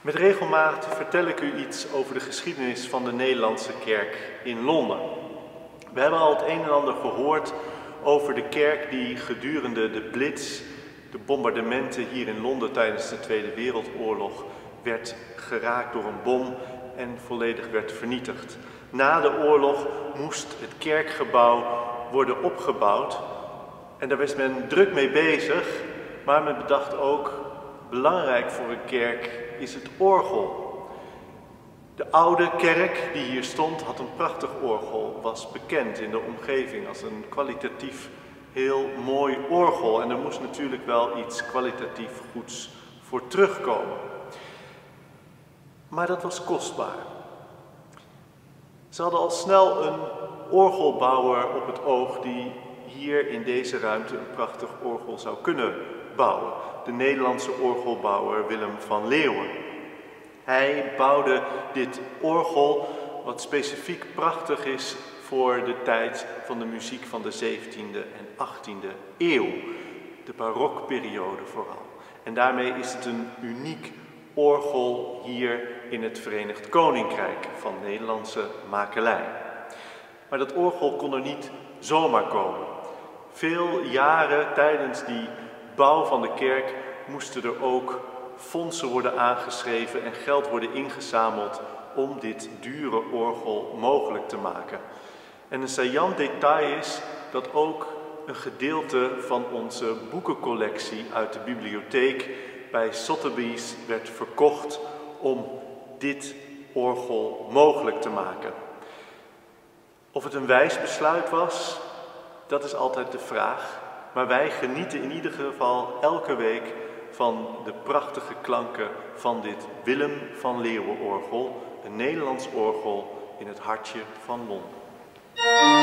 Met regelmaat vertel ik u iets over de geschiedenis van de Nederlandse kerk in Londen. We hebben al het een en ander gehoord over de kerk die gedurende de blitz, de bombardementen hier in Londen tijdens de Tweede Wereldoorlog, werd geraakt door een bom en volledig werd vernietigd. Na de oorlog moest het kerkgebouw worden opgebouwd en daar was men druk mee bezig, maar men bedacht ook, belangrijk voor een kerk is het orgel. De oude kerk die hier stond had een prachtig orgel, was bekend in de omgeving als een kwalitatief heel mooi orgel. En er moest natuurlijk wel iets kwalitatief goeds voor terugkomen. Maar dat was kostbaar. Ze hadden al snel een orgelbouwer op het oog die hier in deze ruimte een prachtig orgel zou kunnen De Nederlandse orgelbouwer Willem van Leeuwen. Hij bouwde dit orgel, wat specifiek prachtig is voor de tijd van de muziek van de 17e en 18e eeuw. De barokperiode vooral. En daarmee is het een uniek orgel hier in het Verenigd Koninkrijk van Nederlandse makelij. Maar dat orgel kon er niet zomaar komen. Veel jaren tijdens die bouw van de kerk moesten er ook fondsen worden aangeschreven en geld worden ingezameld om dit dure orgel mogelijk te maken. En een saillant detail is dat ook een gedeelte van onze boekencollectie uit de bibliotheek bij Sotheby's werd verkocht om dit orgel mogelijk te maken. Of het een wijs besluit was, dat is altijd de vraag. Maar wij genieten in ieder geval elke week van de prachtige klanken van dit Willem van Leeuwenorgel, een Nederlands orgel in het hartje van Londen.